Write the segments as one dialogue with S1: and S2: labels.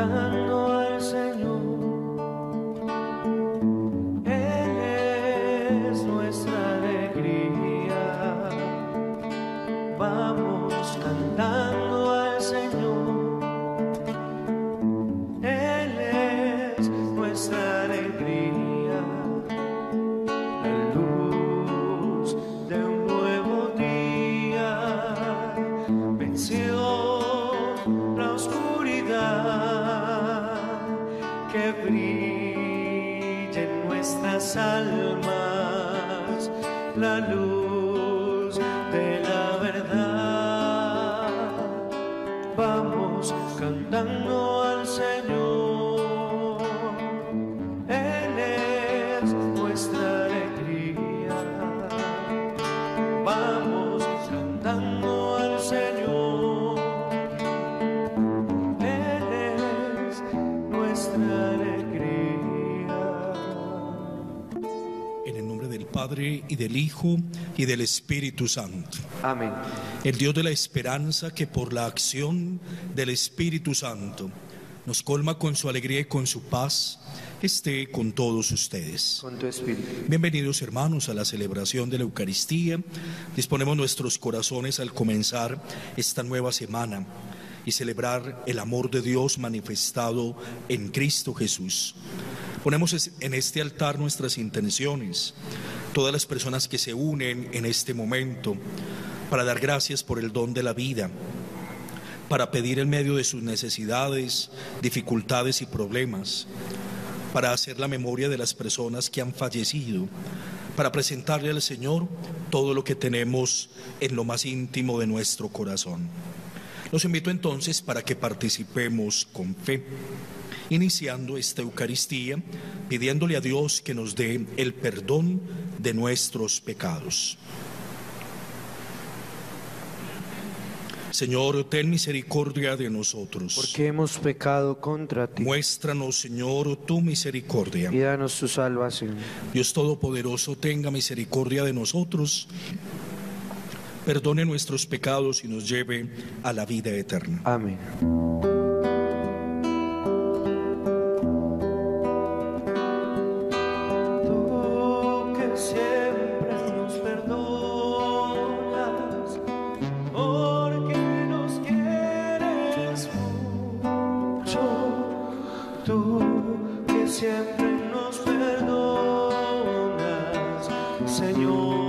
S1: cantando que brilla en nuestras almas la luz de la verdad. Vamos cantando
S2: y del Hijo y del Espíritu Santo.
S1: Amén
S2: El Dios de la esperanza que por la acción del Espíritu Santo nos colma con su alegría y con su paz, esté con todos ustedes.
S1: con tu espíritu
S2: Bienvenidos hermanos a la celebración de la Eucaristía. Disponemos nuestros corazones al comenzar esta nueva semana y celebrar el amor de Dios manifestado en Cristo Jesús. Ponemos en este altar nuestras intenciones, todas las personas que se unen en este momento para dar gracias por el don de la vida, para pedir en medio de sus necesidades, dificultades y problemas, para hacer la memoria de las personas que han fallecido, para presentarle al Señor todo lo que tenemos en lo más íntimo de nuestro corazón. Los invito entonces para que participemos con fe, iniciando esta Eucaristía, pidiéndole a Dios que nos dé el perdón de nuestros pecados. Señor, ten misericordia de nosotros.
S1: porque hemos pecado contra ti
S2: Muéstranos, Señor, tu misericordia.
S1: y danos tu salvación
S2: Dios Todopoderoso, tenga misericordia de nosotros, perdone nuestros pecados y nos lleve a la vida eterna.
S1: Amén siempre nos perdonas, Señor,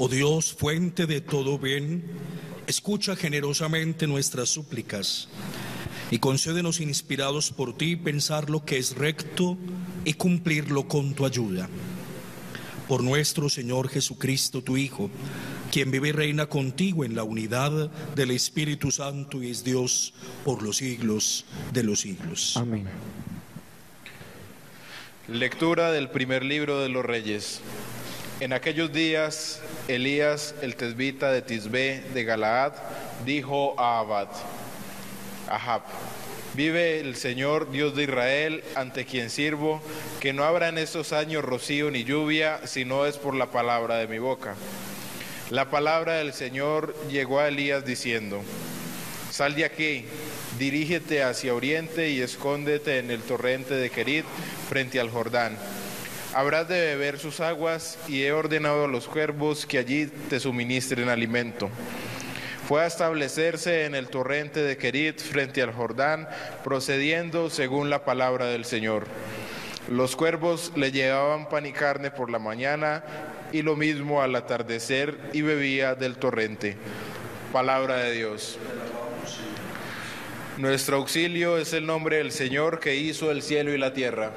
S2: Oh Dios, fuente de todo bien, escucha generosamente nuestras súplicas y concédenos inspirados por ti pensar lo que es recto y cumplirlo con tu ayuda. Por nuestro Señor Jesucristo, tu Hijo, quien vive y reina contigo en la unidad del Espíritu Santo y es Dios por los siglos de los siglos.
S1: Amén.
S3: Lectura del primer libro de los Reyes. En aquellos días, Elías, el tesbita de Tisbé de Galaad, dijo a Abad, Ahab, vive el Señor Dios de Israel, ante quien sirvo, que no habrá en estos años rocío ni lluvia, si no es por la palabra de mi boca. La palabra del Señor llegó a Elías diciendo, Sal de aquí, dirígete hacia oriente y escóndete en el torrente de Querit frente al Jordán. Habrás de beber sus aguas y he ordenado a los cuervos que allí te suministren alimento. Fue a establecerse en el torrente de Querit frente al Jordán, procediendo según la palabra del Señor. Los cuervos le llevaban pan y carne por la mañana y lo mismo al atardecer y bebía del torrente. Palabra de Dios. Nuestro auxilio es el nombre del Señor que hizo el cielo y la tierra.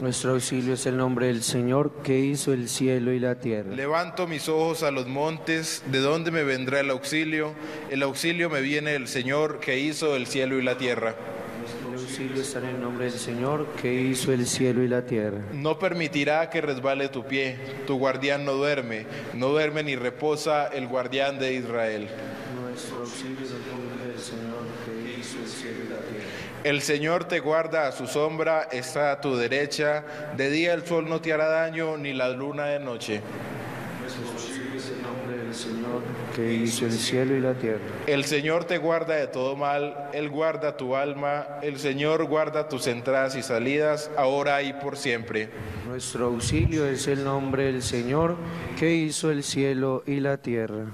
S1: Nuestro auxilio es el nombre del Señor que hizo el cielo y la tierra.
S3: Levanto mis ojos a los montes, ¿de dónde me vendrá el auxilio? El auxilio me viene del Señor que hizo el cielo y la tierra.
S1: El auxilio está en el nombre del Señor que hizo el cielo y la tierra.
S3: No permitirá que resbale tu pie, tu guardián no duerme, no duerme ni reposa el guardián de Israel.
S1: Nuestro auxilio es el nombre del Señor que hizo el cielo y la tierra.
S3: El Señor te guarda a su sombra, está a tu derecha, de día el sol no te hará daño, ni la luna de noche.
S1: Nuestro auxilio es el nombre del Señor que hizo el cielo y la tierra.
S3: El Señor te guarda de todo mal, Él guarda tu alma, el Señor guarda tus entradas y salidas, ahora y por siempre.
S1: Nuestro auxilio es el nombre del Señor que hizo el cielo y la tierra.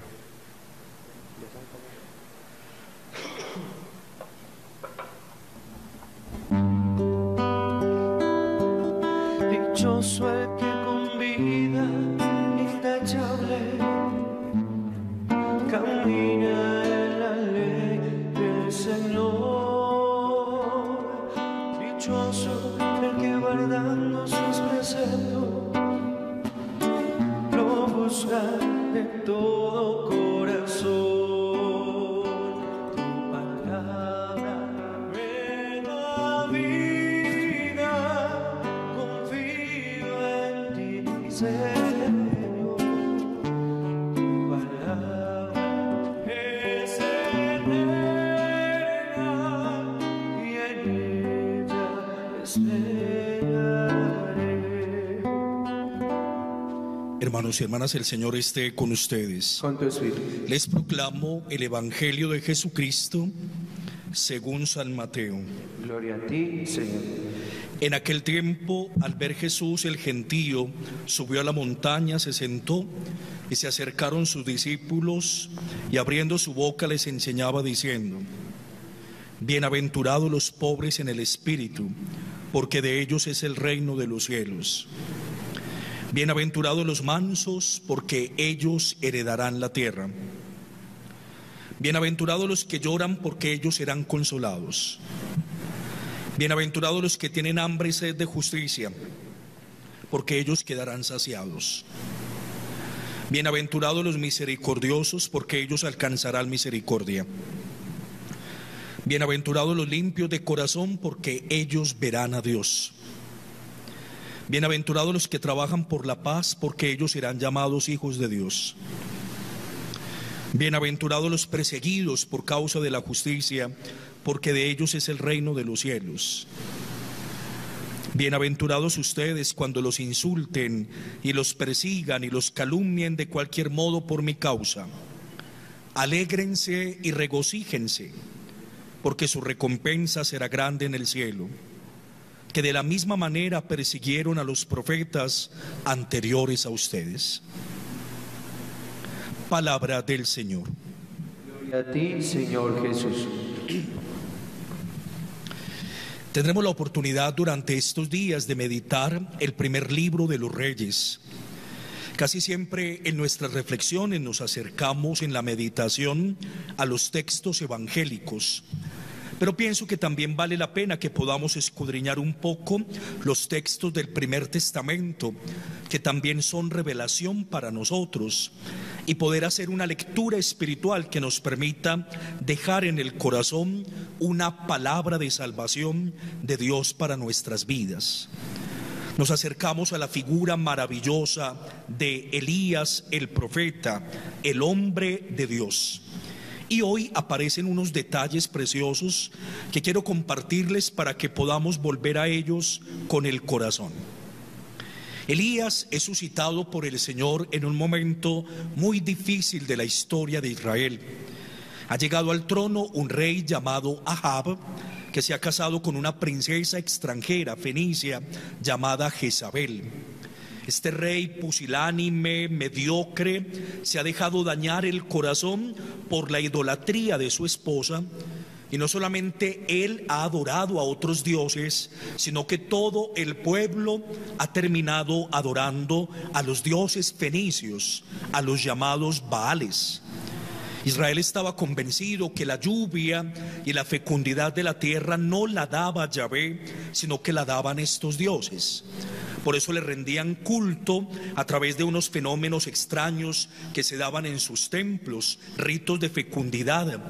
S2: Hermanos y hermanas, el Señor esté con ustedes.
S1: Con tu espíritu.
S2: Les proclamo el Evangelio de Jesucristo según San Mateo.
S1: Gloria a ti, Señor.
S2: En aquel tiempo, al ver Jesús el gentío, subió a la montaña, se sentó y se acercaron sus discípulos y abriendo su boca les enseñaba diciendo, Bienaventurados los pobres en el espíritu, porque de ellos es el reino de los cielos. Bienaventurados los mansos, porque ellos heredarán la tierra. Bienaventurados los que lloran, porque ellos serán consolados. Bienaventurados los que tienen hambre y sed de justicia, porque ellos quedarán saciados. Bienaventurados los misericordiosos, porque ellos alcanzarán misericordia. Bienaventurados los limpios de corazón, porque ellos verán a Dios. Bienaventurados los que trabajan por la paz, porque ellos serán llamados hijos de Dios. Bienaventurados los perseguidos por causa de la justicia, porque de ellos es el reino de los cielos. Bienaventurados ustedes cuando los insulten y los persigan y los calumnien de cualquier modo por mi causa. Alégrense y regocíjense, porque su recompensa será grande en el cielo, que de la misma manera persiguieron a los profetas anteriores a ustedes. Palabra del Señor.
S1: Gloria a ti, Señor Jesús.
S2: Tendremos la oportunidad durante estos días de meditar el primer libro de los reyes. Casi siempre en nuestras reflexiones nos acercamos en la meditación a los textos evangélicos, pero pienso que también vale la pena que podamos escudriñar un poco los textos del primer testamento, que también son revelación para nosotros, y poder hacer una lectura espiritual que nos permita dejar en el corazón una palabra de salvación de Dios para nuestras vidas. Nos acercamos a la figura maravillosa de Elías el profeta, el hombre de Dios. Y hoy aparecen unos detalles preciosos que quiero compartirles para que podamos volver a ellos con el corazón. Elías es suscitado por el Señor en un momento muy difícil de la historia de Israel. Ha llegado al trono un rey llamado Ahab, que se ha casado con una princesa extranjera, fenicia, llamada Jezabel. Este rey pusilánime, mediocre, se ha dejado dañar el corazón por la idolatría de su esposa Y no solamente él ha adorado a otros dioses, sino que todo el pueblo ha terminado adorando a los dioses fenicios, a los llamados Baales. Israel estaba convencido que la lluvia y la fecundidad de la tierra no la daba Yahvé, sino que la daban estos dioses. Por eso le rendían culto a través de unos fenómenos extraños que se daban en sus templos, ritos de fecundidad.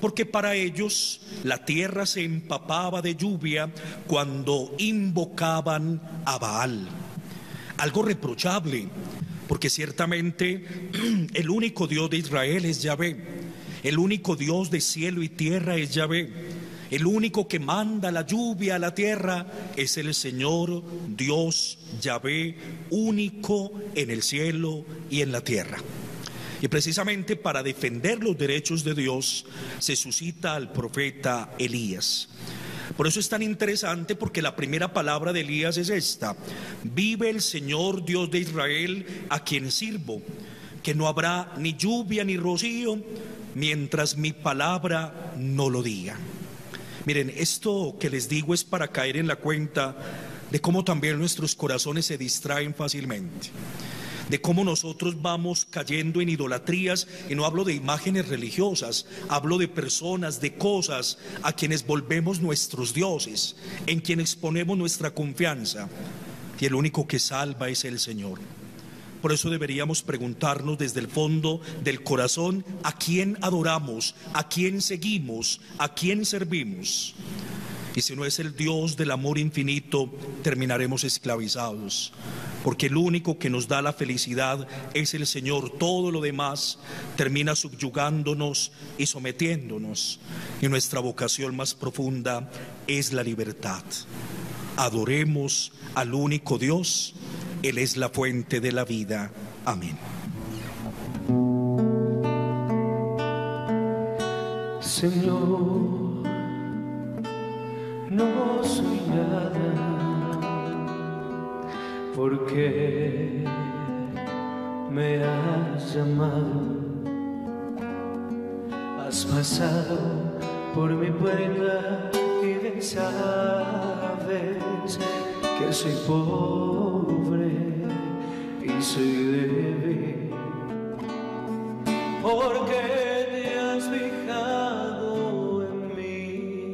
S2: Porque para ellos la tierra se empapaba de lluvia cuando invocaban a Baal. Algo reprochable, porque ciertamente el único Dios de Israel es Yahvé. El único Dios de cielo y tierra es Yahvé. El único que manda la lluvia a la tierra es el Señor Dios Yahvé, único en el cielo y en la tierra. Y precisamente para defender los derechos de Dios se suscita al profeta Elías. Por eso es tan interesante porque la primera palabra de Elías es esta. Vive el Señor Dios de Israel a quien sirvo, que no habrá ni lluvia ni rocío mientras mi palabra no lo diga. Miren, esto que les digo es para caer en la cuenta de cómo también nuestros corazones se distraen fácilmente de cómo nosotros vamos cayendo en idolatrías, y no hablo de imágenes religiosas, hablo de personas, de cosas a quienes volvemos nuestros dioses, en quienes ponemos nuestra confianza, y el único que salva es el Señor. Por eso deberíamos preguntarnos desde el fondo del corazón a quién adoramos, a quién seguimos, a quién servimos. Y si no es el Dios del amor infinito, terminaremos esclavizados. Porque el único que nos da la felicidad es el Señor. Todo lo demás termina subyugándonos y sometiéndonos. Y nuestra vocación más profunda es la libertad. Adoremos al único Dios. Él es la fuente de la vida. Amén.
S1: Señor, no soy nada, porque me has llamado, has pasado por mi puerta y bien sabes que soy pobre soy débil, porque te has fijado en mí,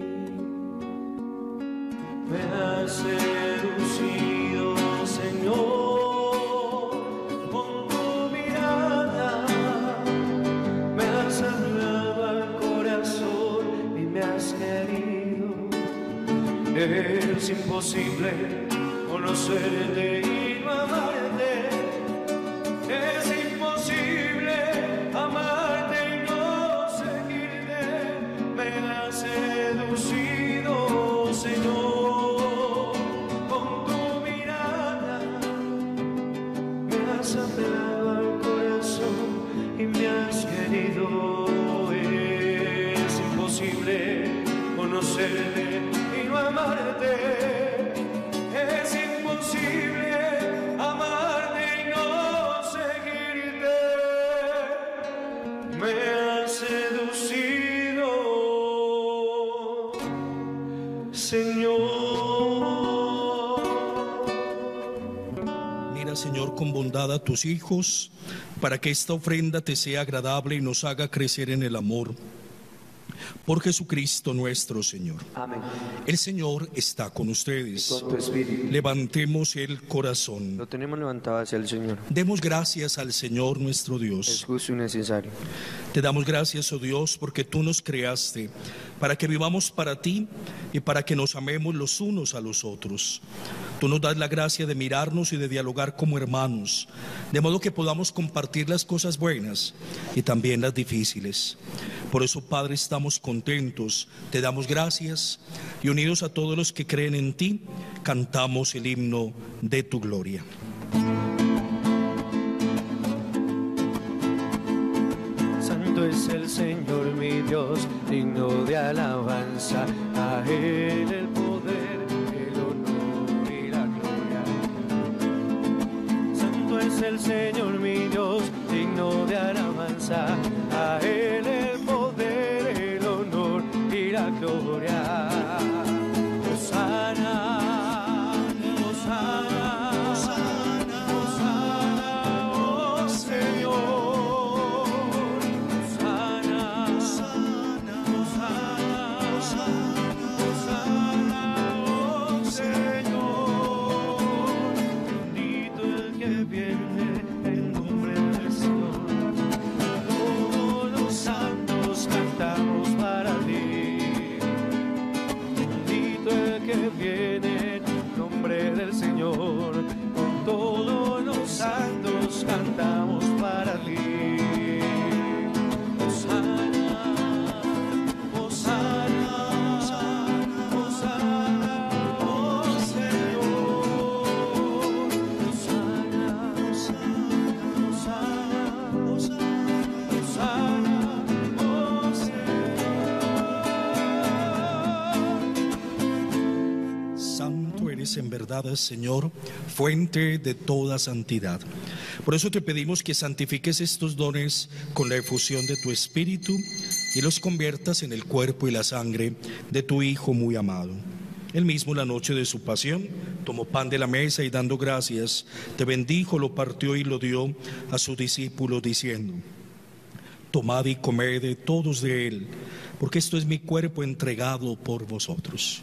S1: me has seducido, Señor, con tu mirada, me has hablado al corazón y me has querido. Es imposible conocerte con
S2: bondad a tus hijos, para que esta ofrenda te sea agradable y nos haga crecer en el amor. Por Jesucristo nuestro Señor.
S1: Amén.
S2: El Señor está con ustedes.
S1: Con tu espíritu.
S2: Levantemos el corazón.
S1: Lo tenemos levantado hacia el Señor.
S2: Demos gracias al Señor nuestro
S1: Es
S2: Dios.
S1: justo y necesario.
S2: Te damos gracias, oh Dios, porque tú nos creaste para que vivamos para ti y para que nos amemos los unos a los otros. Tú nos das la gracia de mirarnos y de dialogar como hermanos, de modo que podamos compartir las cosas buenas y también las difíciles. Por eso, Padre, estamos contentos, te damos gracias y unidos a todos los que creen en ti, cantamos el himno de tu gloria.
S1: Santo es el Señor mi Dios, digno de alabanza. A Él el es el Señor mi Dios, digno de alabanza. A Él
S2: en verdad, Señor, fuente de toda santidad. Por eso te pedimos que santifiques estos dones con la efusión de tu Espíritu y los conviertas en el cuerpo y la sangre de tu Hijo muy amado. Él mismo la noche de su pasión tomó pan de la mesa y dando gracias, te bendijo, lo partió y lo dio a sus discípulos diciendo, tomad y comed todos de él, porque esto es mi cuerpo entregado por vosotros.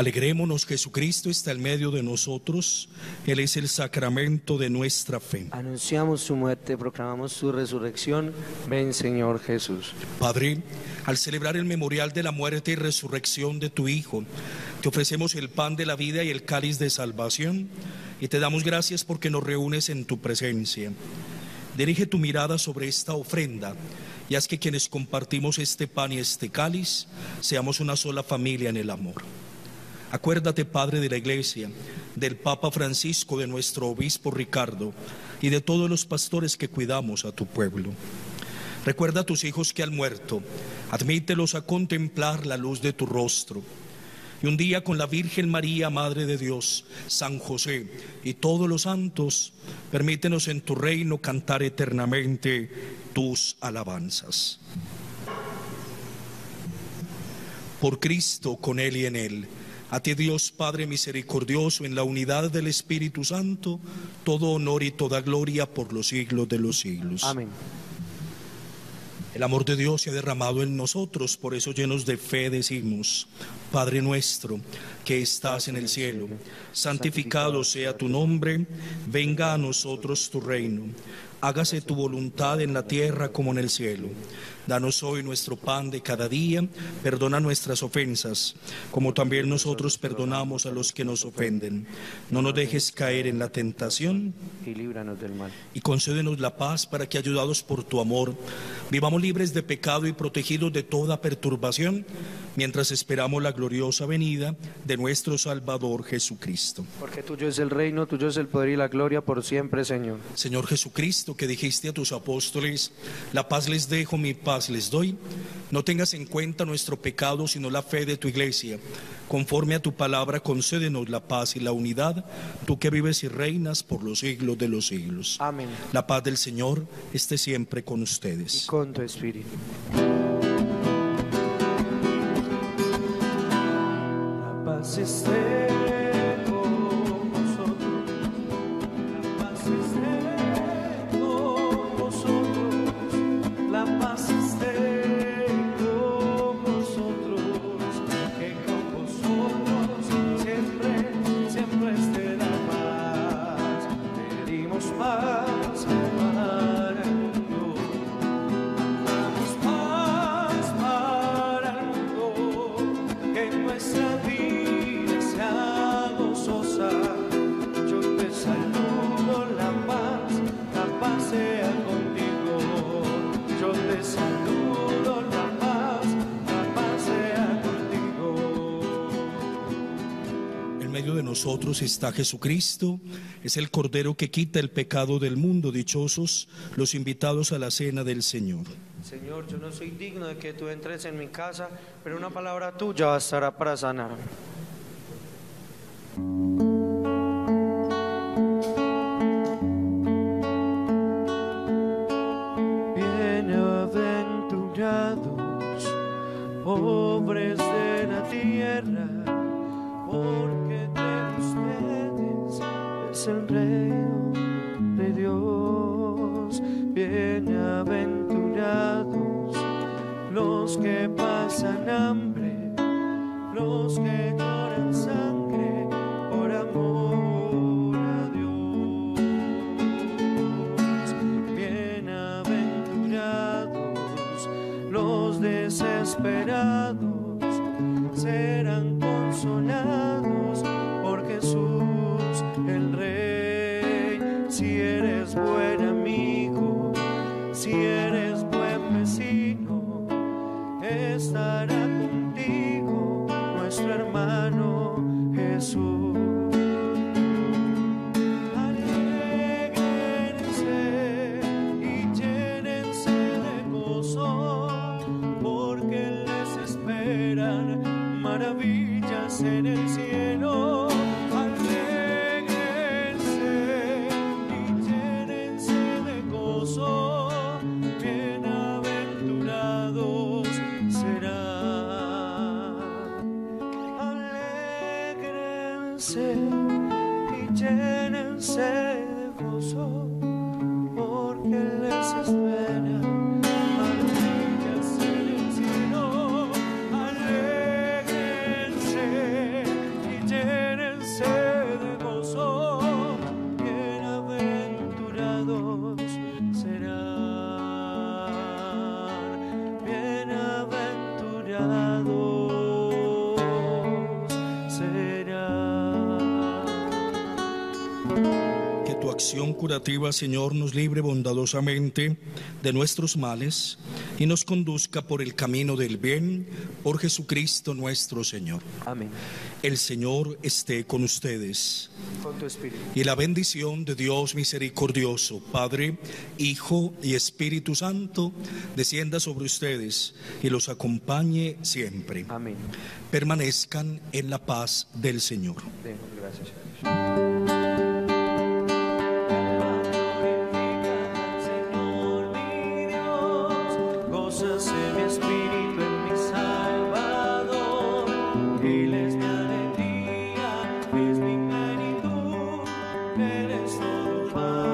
S2: Alegrémonos, Jesucristo está en medio de nosotros, Él es el sacramento de nuestra fe.
S1: Anunciamos su muerte, proclamamos su resurrección. Ven, Señor Jesús.
S2: Padre, al celebrar el memorial de la muerte y resurrección de tu Hijo, te ofrecemos el pan de la vida y el cáliz de salvación y te damos gracias porque nos reúnes en tu presencia. Dirige tu mirada sobre esta ofrenda y haz que quienes compartimos este pan y este cáliz seamos una sola familia en el amor. Acuérdate, Padre de la Iglesia, del Papa Francisco, de nuestro Obispo Ricardo y de todos los pastores que cuidamos a tu pueblo. Recuerda a tus hijos que han muerto, admítelos a contemplar la luz de tu rostro. Y un día con la Virgen María, Madre de Dios, San José y todos los santos, permítenos en tu reino cantar eternamente tus alabanzas. Por Cristo, con Él y en Él a ti Dios Padre misericordioso, en la unidad del Espíritu Santo, todo honor y toda gloria por los siglos de los siglos.
S1: Amén.
S2: El amor de Dios se ha derramado en nosotros, por eso llenos de fe decimos, Padre nuestro, que estás en el cielo, santificado sea tu nombre, venga a nosotros tu reino, hágase tu voluntad en la tierra como en el cielo. Danos hoy nuestro pan de cada día, perdona nuestras ofensas, como también nosotros perdonamos a los que nos ofenden. No nos dejes caer en la tentación
S1: Y líbranos del mal.
S2: y concédenos la paz para que, ayudados por tu amor, vivamos libres de pecado y protegidos de toda perturbación, mientras esperamos la gloriosa venida de nuestro Salvador Jesucristo.
S1: Porque tuyo es el reino, tuyo es el poder y la gloria por siempre, Señor.
S2: Señor Jesucristo, que dijiste a tus apóstoles, la paz les dejo, mi paz les doy, no tengas en cuenta nuestro pecado, sino la fe de tu iglesia. Conforme a tu palabra, concédenos la paz y la unidad, tú que vives y reinas por los siglos de los siglos.
S1: Amén.
S2: La paz del Señor esté siempre con
S1: Y
S2: ustedes.
S1: con tu espíritu. La paz esté
S2: nosotros está Jesucristo, es el Cordero que quita el pecado del mundo. Dichosos los invitados a la cena del Señor.
S1: Señor, yo no soy digno de que tú entres en mi casa, pero una palabra tuya bastará para sanar. Bienaventurados, pobres el reino de Dios. Bienaventurados los que pasan hambre, los que
S2: acción curativa, Señor, nos libre bondadosamente de nuestros males y nos conduzca por el camino del bien, por Jesucristo nuestro Señor.
S1: Amén.
S2: El Señor esté con ustedes. Y la bendición de Dios misericordioso, Padre, Hijo y Espíritu Santo, descienda sobre ustedes y los acompañe siempre.
S1: Amén.
S2: Permanezcan en la paz del Señor.
S1: Oh.